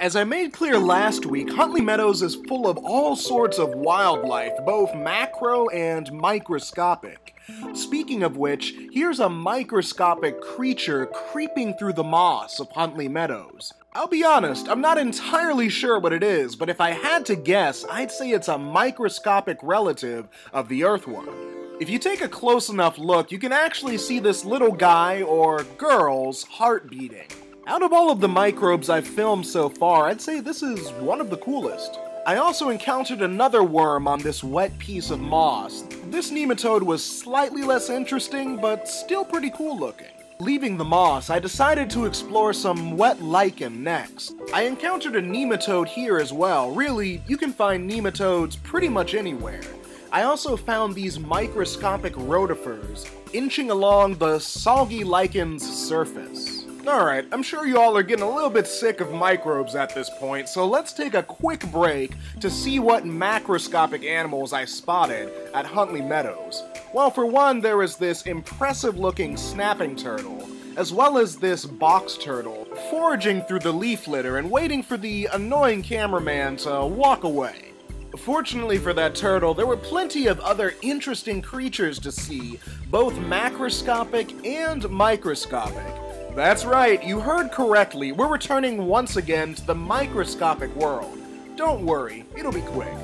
As I made clear last week, Huntley Meadows is full of all sorts of wildlife, both macro and microscopic. Speaking of which, here's a microscopic creature creeping through the moss of Huntley Meadows. I'll be honest, I'm not entirely sure what it is, but if I had to guess, I'd say it's a microscopic relative of the earthworm. If you take a close enough look, you can actually see this little guy or girl's heart beating. Out of all of the microbes I've filmed so far, I'd say this is one of the coolest. I also encountered another worm on this wet piece of moss. This nematode was slightly less interesting, but still pretty cool looking. Leaving the moss, I decided to explore some wet lichen next. I encountered a nematode here as well. Really, you can find nematodes pretty much anywhere. I also found these microscopic rotifers inching along the soggy lichen's surface. Alright, I'm sure you all are getting a little bit sick of microbes at this point, so let's take a quick break to see what macroscopic animals I spotted at Huntley Meadows. Well, for one, there is this impressive looking snapping turtle, as well as this box turtle, foraging through the leaf litter and waiting for the annoying cameraman to walk away. Fortunately for that turtle, there were plenty of other interesting creatures to see, both macroscopic and microscopic. That's right, you heard correctly. We're returning once again to the microscopic world. Don't worry, it'll be quick.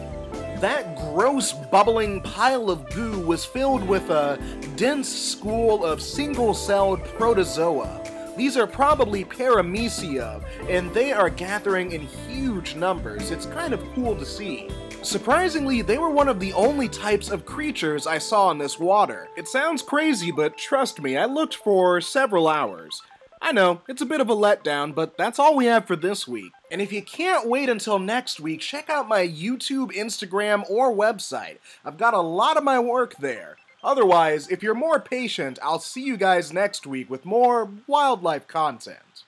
That gross, bubbling pile of goo was filled with a dense school of single-celled protozoa. These are probably paramecia, and they are gathering in huge numbers. It's kind of cool to see. Surprisingly, they were one of the only types of creatures I saw in this water. It sounds crazy, but trust me, I looked for several hours. I know, it's a bit of a letdown, but that's all we have for this week. And if you can't wait until next week, check out my YouTube, Instagram, or website. I've got a lot of my work there. Otherwise, if you're more patient, I'll see you guys next week with more wildlife content.